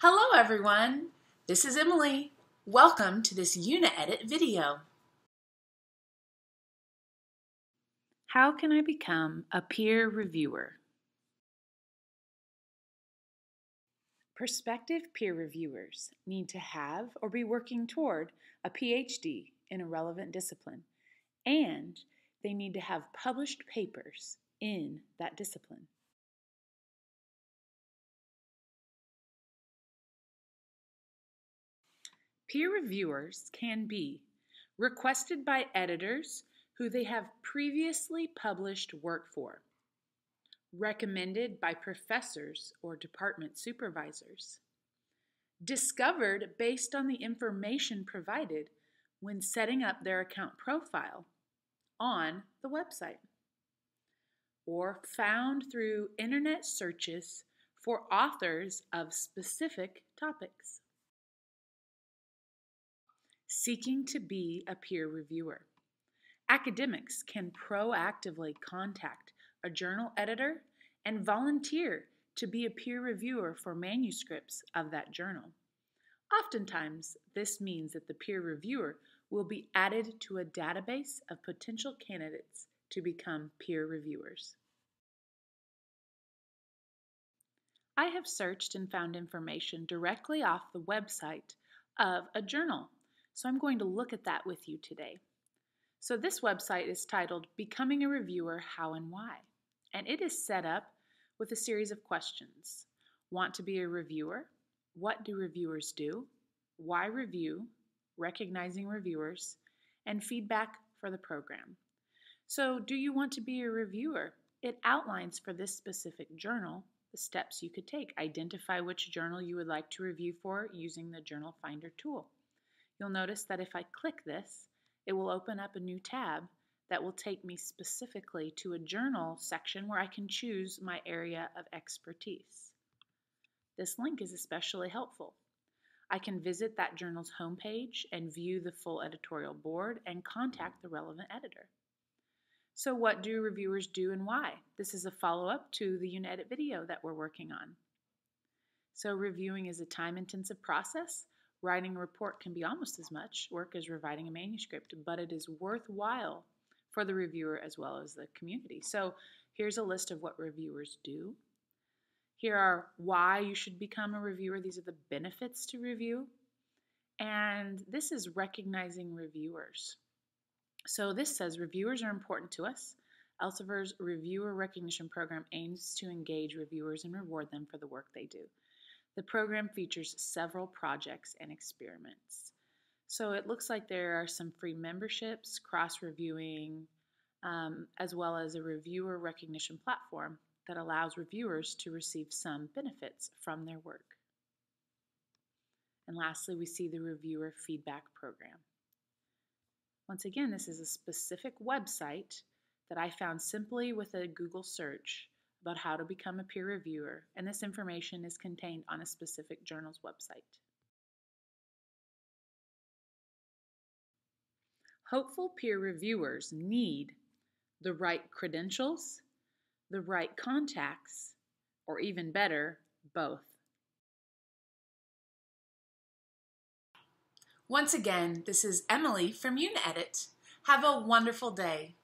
Hello everyone, this is Emily. Welcome to this UniEdit video. How can I become a peer reviewer? Prospective peer reviewers need to have or be working toward a PhD in a relevant discipline, and they need to have published papers in that discipline. Peer reviewers can be requested by editors who they have previously published work for, recommended by professors or department supervisors, discovered based on the information provided when setting up their account profile on the website, or found through internet searches for authors of specific topics seeking to be a peer reviewer. Academics can proactively contact a journal editor and volunteer to be a peer reviewer for manuscripts of that journal. Oftentimes, this means that the peer reviewer will be added to a database of potential candidates to become peer reviewers. I have searched and found information directly off the website of a journal so I'm going to look at that with you today. So this website is titled Becoming a Reviewer How and Why, and it is set up with a series of questions. Want to be a reviewer? What do reviewers do? Why review? Recognizing reviewers, and feedback for the program. So, do you want to be a reviewer? It outlines for this specific journal the steps you could take. Identify which journal you would like to review for using the Journal Finder tool. You'll notice that if I click this, it will open up a new tab that will take me specifically to a journal section where I can choose my area of expertise. This link is especially helpful. I can visit that journal's homepage and view the full editorial board and contact the relevant editor. So what do reviewers do and why? This is a follow-up to the UniEdit video that we're working on. So reviewing is a time-intensive process Writing a report can be almost as much work as writing a manuscript, but it is worthwhile for the reviewer as well as the community. So here's a list of what reviewers do. Here are why you should become a reviewer. These are the benefits to review. And this is recognizing reviewers. So this says reviewers are important to us. Elsevier's Reviewer Recognition Program aims to engage reviewers and reward them for the work they do. The program features several projects and experiments. So it looks like there are some free memberships, cross-reviewing, um, as well as a reviewer recognition platform that allows reviewers to receive some benefits from their work. And lastly, we see the reviewer feedback program. Once again, this is a specific website that I found simply with a Google search about how to become a peer reviewer, and this information is contained on a specific journal's website. Hopeful peer reviewers need the right credentials, the right contacts, or even better, both. Once again, this is Emily from UniEdit. Have a wonderful day.